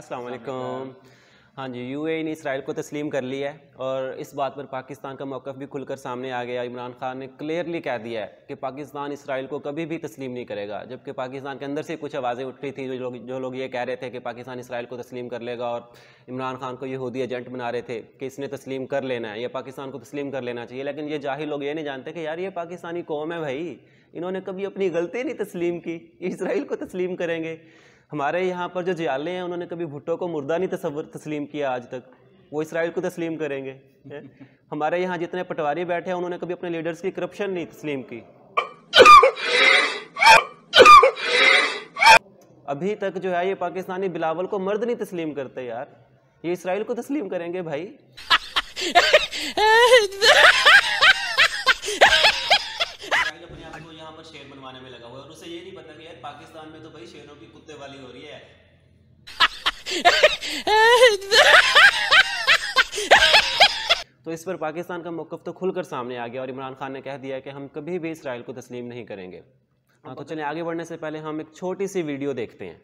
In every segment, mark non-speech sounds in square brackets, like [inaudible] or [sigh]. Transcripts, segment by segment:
अस्सलाम वालेकुम। हाँ जी यूएई ने इसराइल को तस्लीम कर लिया है और इस बात पर पाकिस्तान का मौक़ भी खुलकर सामने आ गया। इमरान खान ने क्लियरली कह दिया है कि पाकिस्तान इसराइल को कभी भी तस्लीम नहीं करेगा जबकि पाकिस्तान के अंदर से कुछ आवाज़ें उठ रही थी जो लोग जो लोग ये कह रहे थे कि पाकिस्तान इसराइल को तस्लीम कर लेगा और इमरान खान को यहूदी एजेंट बना रहे थे कि इसने तस्लीम कर लेना है या पाकिस्तान को तस्लीम कर लेना चाहिए। लेकिन ये ज़ाहिर लोग ये नहीं जानते कि यार ये पाकिस्तानी कौम है भाई इन्होंने कभी अपनी गलती नहीं तस्लीम की इसराइल को तस्लीम करेंगे। हमारे यहाँ पर जो जियाले हैं उन्होंने कभी भुट्टो को मुर्दा नहीं तस्वर तस्लीम किया आज तक। वो इसराइल को तस्लीम करेंगे [laughs] हमारे यहाँ जितने पटवारी बैठे हैं उन्होंने कभी अपने लीडर्स की करप्शन नहीं तस्लीम की। अभी तक जो है ये पाकिस्तानी बिलावल को मर्द नहीं तस्लीम करते यार। ये इसराइल को तस्लीम करेंगे भाई। यहाँ पर शेर बनवाने में लगा हुआ है और उसे ये नहीं पता कि यार पाकिस्तान में तो भाई शेरों की वाली हो रही है। [laughs] तो इस पर पाकिस्तान का मौकफ तो खुलकर सामने आ गया और इमरान खान ने कह दिया कि हम कभी भी इसराइल को तस्लीम नहीं करेंगे। हाँ तो चलें आगे बढ़ने से पहले हम एक छोटी सी वीडियो देखते हैं।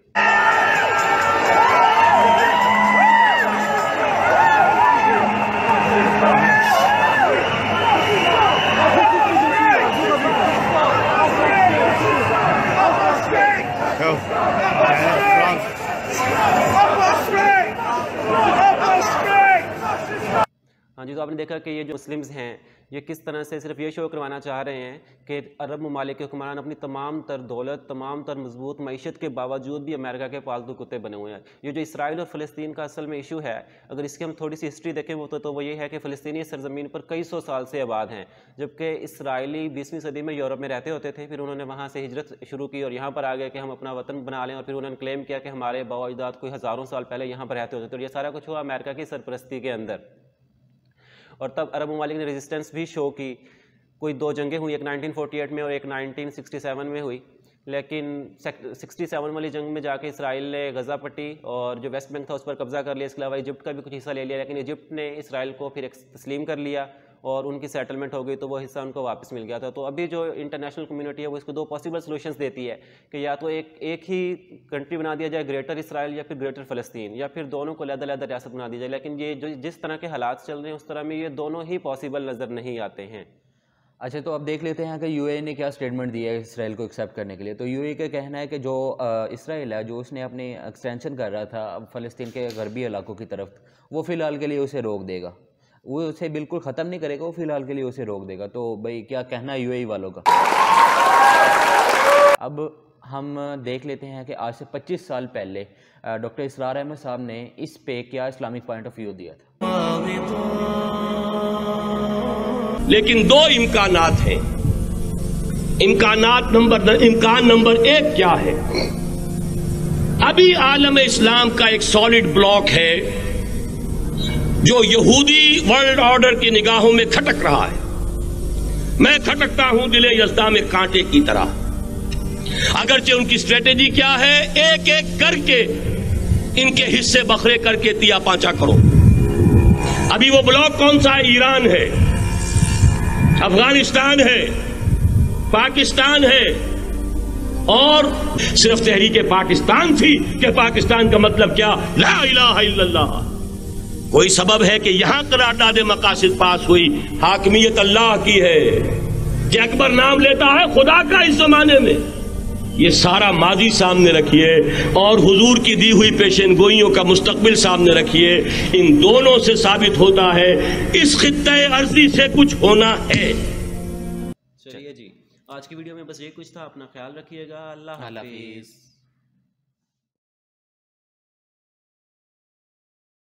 हाँ जी तो आपने देखा कि ये जो मुस्लिम्स हैं ये किस तरह से सिर्फ़ ये शो करवाना चाह रहे हैं कि अरब ममालिक के हुक्मरान अपनी तमाम तर दौलत तमाम तर मज़बूत मीशत के बावजूद भी अमेरिका के पालतू कुत्ते बने हुए हैं। ये जो इसराइल और फ़लस्तीन का असल में इशू है अगर इसकी हम थोड़ी सी हिस्ट्री देखें वो तो, तो वो ये है कि फ़लस्तीनी सरजमीन पर कई सौ साल से आबाद हैं जबकि इसराइली बीसवीं सदी में यूरोप में रहते होते थे फिर उन्होंने वहाँ से हिजरत शुरू की और यहाँ पर आ गए कि हम अपना वतन बना लें और फिर उन्होंने क्लेम किया कि हमारे बावजदाद कोई हज़ारों साल पहले यहाँ पर रहते होते थे। और ये सारा कुछ हुआ अमेरिका की सरपरस्ती के अंदर। और तब अरब ममालिक ने रेजिस्टेंस भी शो की। कोई दो जंगें हुई, एक 1948 में और एक 1967 में हुई। लेकिन 67 वाली जंग में जाके इसराइल ने गज़ा पट्टी और जो वेस्ट बैंक था उस पर कब्ज़ा कर लिया। इसके अलावा इजिप्ट का भी कुछ हिस्सा ले लिया, लेकिन इजिप्ट ने इसराइल को फिर तस्लीम कर लिया। और उनकी सेटलमेंट हो गई तो वो हिस्सा उनको वापस मिल गया था। तो अभी जो इंटरनेशनल कम्युनिटी है, वो इसको दो पॉसिबल सोल्यूशंस देती है कि या तो एक एक ही कंट्री बना दिया जाए ग्रेटर इसराइल या फिर ग्रेटर फ़लस्तीन या फिर दोनों को लहदा लहदा रियासत बना दी जाए। लेकिन ये जो, जिस तरह के हालात चल रहे हैं, उस तरह में ये दोनों ही पॉसिबल नज़र नहीं आते हैं। अच्छा तो अब देख लेते हैं कि यूएई ने क्या स्टेटमेंट दिया है इसराइल को एक्सेप्ट करने के लिए। तो यूएई का कहना है कि जो इसराइल है, जो उसने अपनी एक्सटेंशन कर रहा था फ़लस्तीन के गरबी इलाकों की तरफ़, वो फ़िलहाल के लिए उसे रोक देगा। वो उसे बिल्कुल ख़त्म नहीं करेगा, वो फ़िलहाल के लिए उसे रोक देगा। तो भाई, क्या कहना है यूएई वालों का? अब हम देख लेते हैं कि आज से 25 साल पहले डॉक्टर इसरार अहमद साहब ने इस पे क्या इस्लामिक पॉइंट ऑफ़ व्यू दिया था। लेकिन दो इम्कान हैं। इम्कान नंबर इम्कान नंबर एक क्या है? अभी आलम इस्लाम का एक सॉलिड ब्लॉक है जो यहूदी वर्ल्ड ऑर्डर की निगाहों में खटक रहा है। मैं खटकता हूँ दिले यजदा में कांटे की तरह। अगरचे उनकी स्ट्रेटेजी क्या है? एक एक करके इनके हिस्से बखरे करके तिया पांचा करो। अभी वो ब्लॉक कौन सा है? ईरान है। अफ़गानिस्तान है। पाकिस्तान है। और सिर्फ़ तहरीके पाकिस्तान थी कि पाकिस्तान का मतलब क्या? ला इलाहा इल्लल्लाह। कोई सबब है कि यहाँ करारदाद मकासद पास हुई। हाकमियत अल्लाह की है। कि अकबर नाम लेता है खुदा का इस जमाने में। ये सारा माजी सामने रखिए और हुजूर की दी हुई पेशन गोइयों का मुस्तकबिल सामने रखिए। इन दोनों से साबित होता है इस खत्े अर्जी से कुछ होना है। चलिए जी आज की वीडियो में बस ये कुछ था। अपना ख्याल रखिएगा। अल्लाह हाफिज़।